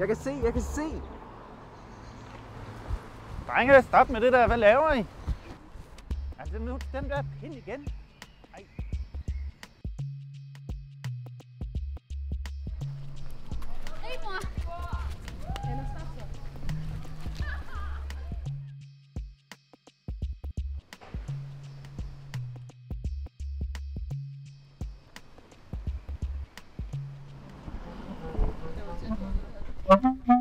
Jeg kan se, jeg kan se. Drenge, stop med det der. Hvad laver I? Altså, nu den der pind igen. Ej. Hey, mor. Hej,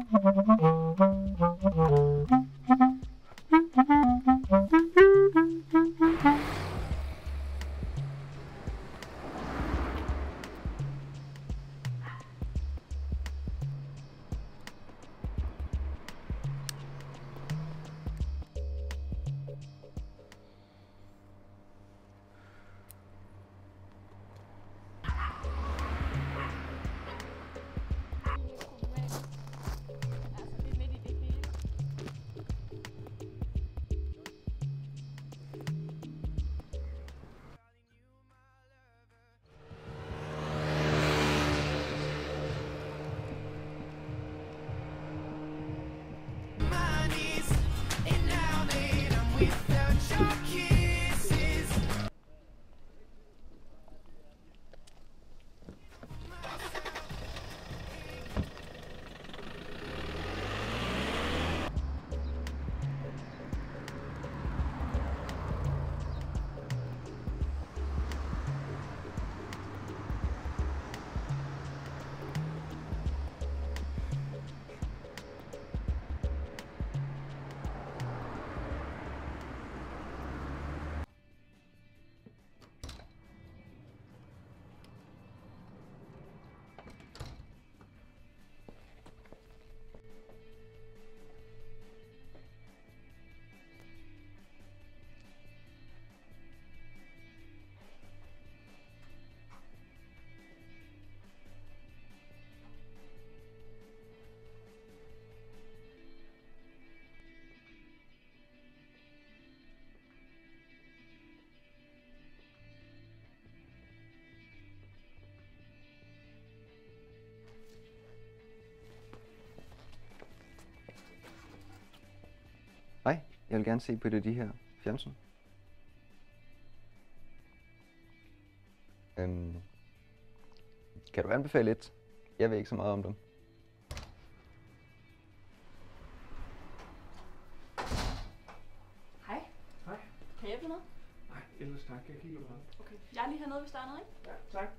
jeg vil gerne se på det af de her fjernsyn. Øhm, kan du anbefale et? Jeg ved ikke så meget om dem. Hej. Hej. Kan jeg hjælpe med noget? Nej, ellers tak. Jeg kigger på Okay. Jeg er lige hernede, hvis der er noget, ikke? Ja, tak.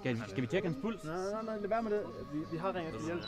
Skal, skal vi tjekke hans puls? Nej, nej, nej, lad være med det. Vi, vi har ringet efter hjælp.